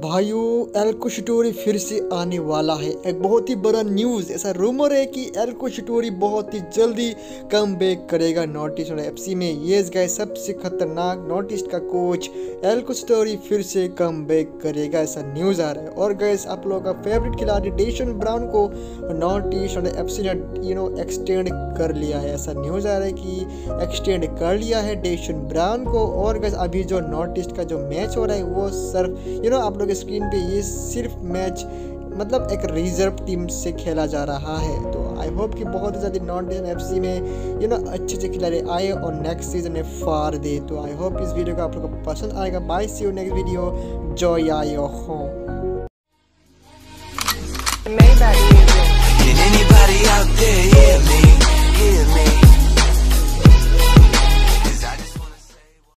भाइयों एल्को स्टोरी फिर से आने वाला है। एक बहुत ही बड़ा न्यूज़ ऐसा रूमर है कि एल्को स्टोरी बहुत ही जल्दी कम बैक करेगा नॉर्थ ईस्ट और एफ़ में। ये गए सबसे खतरनाक नॉर्थ ईस्ट का कोच एल्को स्टोरी फिर से कम बैक करेगा, ऐसा न्यूज़ आ रहा है। और गैस आप लोगों का फेवरेट खिलाड़ी डेशन ब्राउन को नॉर्थ ईस्ट और एफ़ ने यू नो एक्सटेंड कर लिया है। ऐसा न्यूज़ आ रहा है कि एक्सटेंड कर लिया है डेशन ब्राउन को। और गैस अभी जो नॉर्थ ईस्ट का जो मैच हो रहा है, वो सिर्फ़ यू नो आप लोग स्क्रीन पे ये सिर्फ़ मैच मतलब एक रिज़र्व टीम से खेला जा रहा है। तो आई होप कि बहुत ही ज़्यादा नॉर्थ इंडियन एफ़ में यू नो अच्छे अच्छे खिलाड़ी आए और नेक्स्ट सीज़न में फार दे। तो आई होप इस वीडियो को आप लोग को पसंद आएगा। Bye see you next video Joy I home